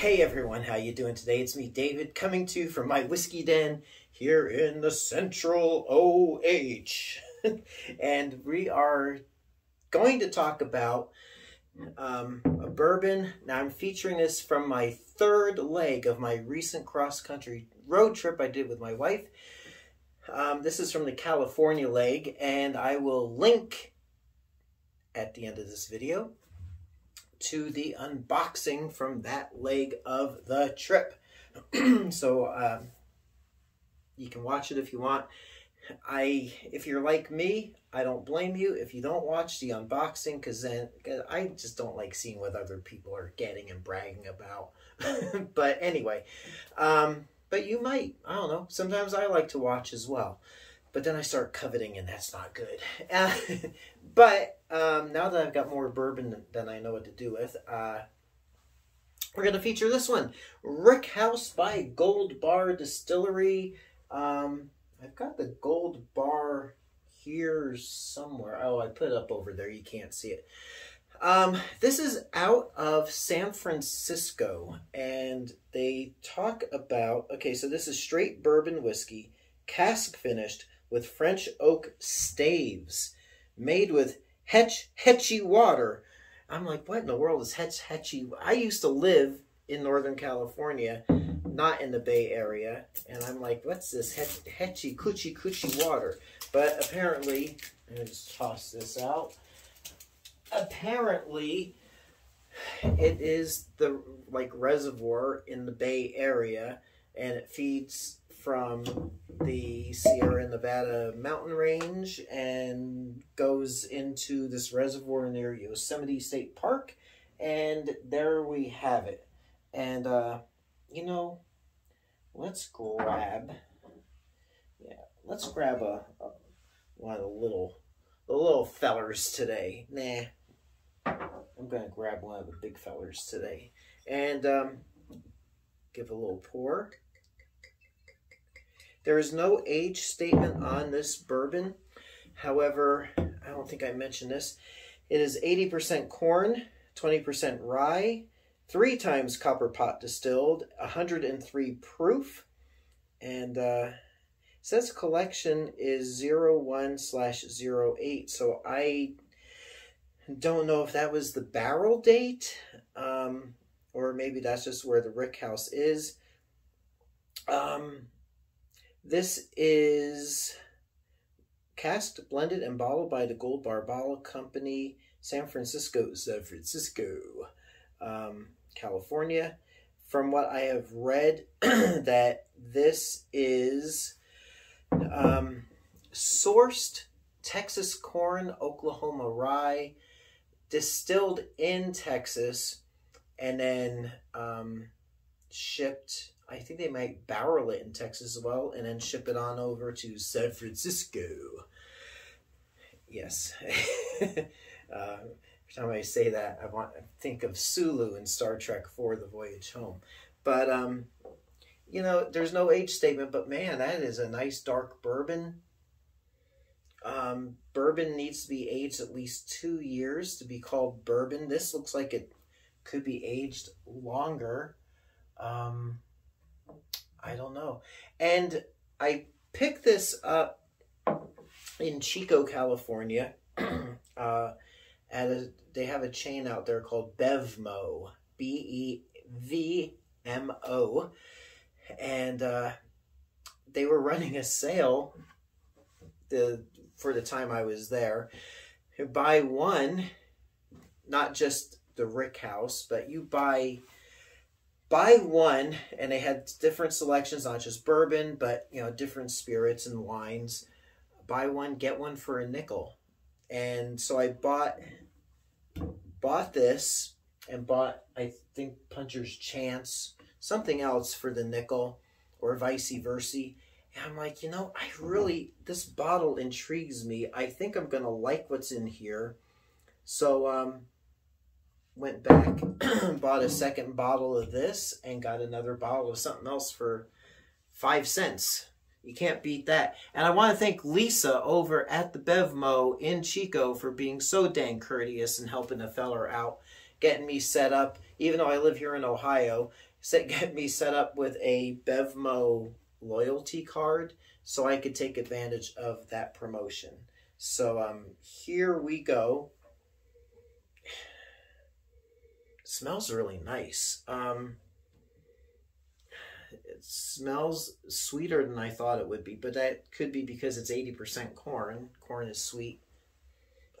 Hey everyone, how you doing today? It's me, David, coming to you from my whiskey den here in the Central OH. and we are going to talk about um, a bourbon. Now I'm featuring this from my third leg of my recent cross-country road trip I did with my wife. Um, this is from the California leg, and I will link at the end of this video to the unboxing from that leg of the trip. so um, you can watch it if you want. I, if you're like me, I don't blame you if you don't watch the unboxing because then cause I just don't like seeing what other people are getting and bragging about. but anyway, um, but you might, I don't know. Sometimes I like to watch as well, but then I start coveting and that's not good. But um, now that I've got more bourbon than I know what to do with, uh, we're going to feature this one Rickhouse by Gold Bar Distillery. Um, I've got the Gold Bar here somewhere. Oh, I put it up over there. You can't see it. Um, this is out of San Francisco, and they talk about okay, so this is straight bourbon whiskey, cask finished with French oak staves, made with Hetch Hetchy water. I'm like, what in the world is Hetch Hetchy? I used to live in Northern California, not in the Bay Area, and I'm like, what's this hetch, Hetchy Coochie Coochie water? But apparently, let me just toss this out. Apparently, it is the like reservoir in the Bay Area, and it feeds from the Sierra Nevada mountain range and goes into this reservoir near Yosemite State Park. And there we have it. And, uh, you know, let's grab, yeah, let's grab a, a one of the little, the little fellers today. Nah, I'm going to grab one of the big fellers today. And, um, give a little pour. There is no age statement on this bourbon. However, I don't think I mentioned this. It is 80% corn, 20% rye, three times copper pot distilled, 103 proof, and uh, says collection is 01 slash 08. So I don't know if that was the barrel date, um, or maybe that's just where the rick house is. Um, this is cast, blended, and bottled by the Gold Bar Bottle Company, San Francisco, San Francisco, um, California. From what I have read, that this is um, sourced Texas corn, Oklahoma rye, distilled in Texas, and then um, shipped I think they might barrel it in Texas as well and then ship it on over to San Francisco. Yes. uh, every time I say that, I want to think of Sulu in Star Trek for The Voyage Home. But, um, you know, there's no age statement, but man, that is a nice dark bourbon. Um, bourbon needs to be aged at least two years to be called bourbon. This looks like it could be aged longer. Um, I don't know. And I picked this up in Chico, California. uh, at a, they have a chain out there called Bevmo, B E V M O, and uh, they were running a sale. The for the time I was there, buy one, not just the Rickhouse, but you buy buy one and they had different selections not just bourbon but you know different spirits and wines. Buy one get one for a nickel. And so i bought bought this and bought i think puncher's chance something else for the nickel or vice versa. And i'm like you know i really this bottle intrigues me. I think i'm gonna like what's in here. So um went back, bought a second bottle of this, and got another bottle of something else for five cents. You can't beat that. And I want to thank Lisa over at the Bevmo in Chico for being so dang courteous and helping a feller out, getting me set up. Even though I live here in Ohio, set get me set up with a Bevmo loyalty card so I could take advantage of that promotion. So um, here we go. Smells really nice. Um, it smells sweeter than I thought it would be, but that could be because it's 80% corn. Corn is sweet.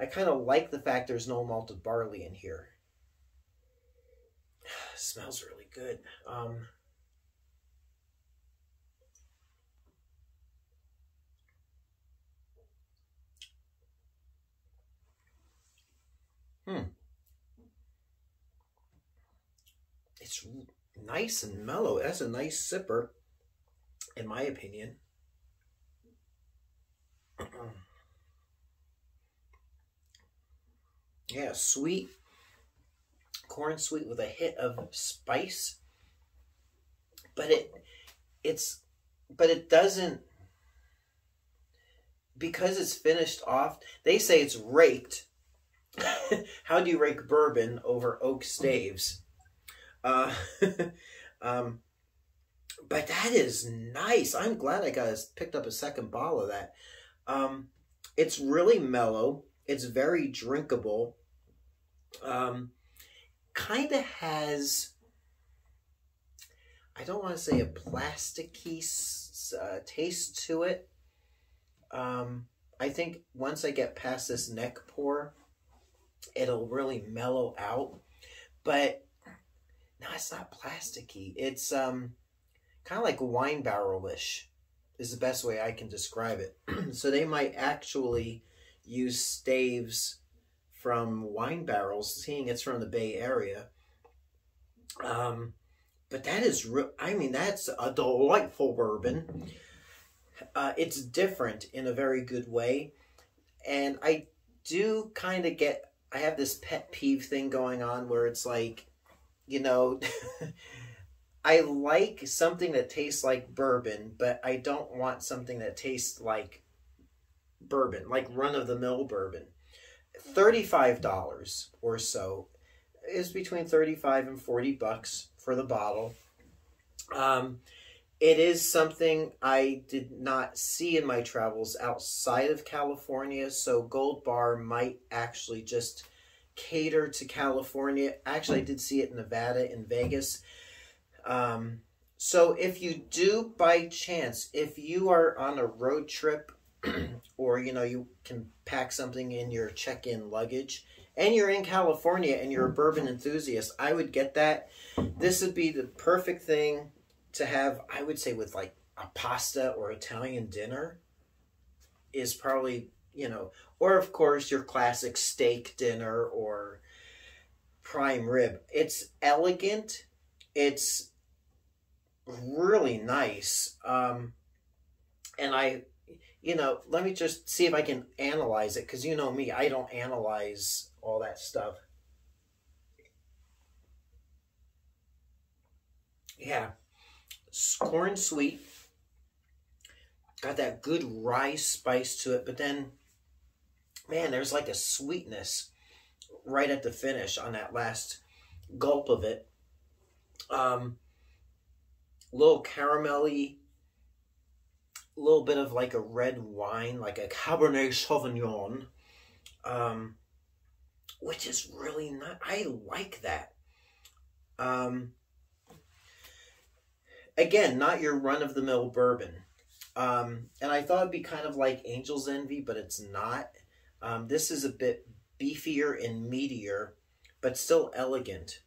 I kind of like the fact there's no malted barley in here. smells really good. Um, It's nice and mellow. That's a nice sipper, in my opinion. yeah, sweet, corn sweet with a hit of spice. But it, it's, but it doesn't, because it's finished off, they say it's raked. How do you rake bourbon over oak staves? Uh, um, but that is nice. I'm glad I got picked up a second bottle of that. Um, it's really mellow. It's very drinkable. Um, kind of has, I don't want to say a plasticky uh, taste to it. Um, I think once I get past this neck pour, it'll really mellow out. But no, it's not plasticky. It's um kind of like wine barrelish is the best way I can describe it. so they might actually use staves from wine barrels, seeing it's from the Bay Area. Um, but that is, I mean, that's a delightful bourbon. Uh, it's different in a very good way. And I do kind of get, I have this pet peeve thing going on where it's like, you know, I like something that tastes like bourbon, but I don't want something that tastes like bourbon, like run of the mill bourbon. $35 or so is between 35 and 40 bucks for the bottle. Um, it is something I did not see in my travels outside of California, so Gold Bar might actually just cater to California. Actually, I did see it in Nevada in Vegas. Um, so if you do by chance, if you are on a road trip or you know you can pack something in your check-in luggage and you're in California and you're a bourbon enthusiast, I would get that. This would be the perfect thing to have, I would say with like a pasta or Italian dinner is probably you know, or of course your classic steak dinner or prime rib. It's elegant. It's really nice. Um, and I, you know, let me just see if I can analyze it because you know me, I don't analyze all that stuff. Yeah, corn sweet, got that good rye spice to it, but then man, there's like a sweetness right at the finish on that last gulp of it. Um, little caramelly, little bit of like a red wine, like a Cabernet Sauvignon, um, which is really not. I like that. Um, again, not your run of the mill bourbon. Um, and I thought it'd be kind of like Angel's Envy, but it's not. Um, this is a bit beefier and meatier, but still elegant.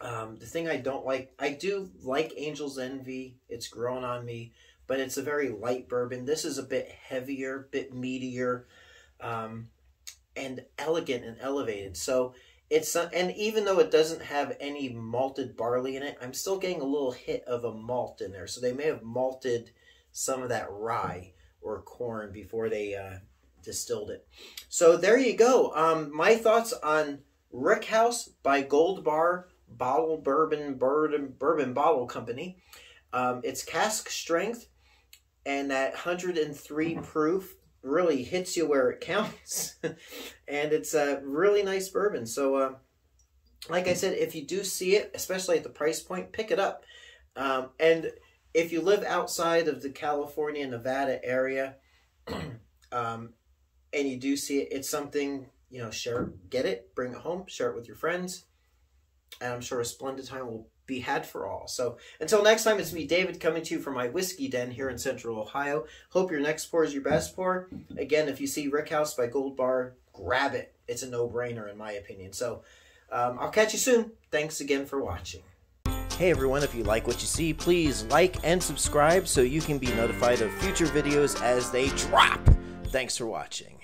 Um, the thing I don't like, I do like Angel's Envy. It's grown on me, but it's a very light bourbon. This is a bit heavier, bit meatier, um, and elegant and elevated. So it's and even though it doesn't have any malted barley in it, I'm still getting a little hit of a malt in there. So they may have malted some of that rye or corn before they uh, distilled it. So there you go. Um, my thoughts on Rickhouse by Gold Bar Bottle Bourbon Bourbon, Bourbon Bottle Company. Um, it's cask strength, and that 103 proof really hits you where it counts. and it's a really nice bourbon. So uh, like I said, if you do see it, especially at the price point, pick it up. Um, and if you live outside of the California, Nevada area, um, and you do see it, it's something, you know, share, get it, bring it home, share it with your friends. And I'm sure a splendid time will be had for all. So until next time, it's me, David, coming to you from my whiskey den here in Central Ohio. Hope your next pour is your best pour. Again, if you see Rickhouse by Gold Bar, grab it. It's a no-brainer in my opinion. So um, I'll catch you soon. Thanks again for watching. Hey everyone, if you like what you see, please like and subscribe so you can be notified of future videos as they drop. Thanks for watching.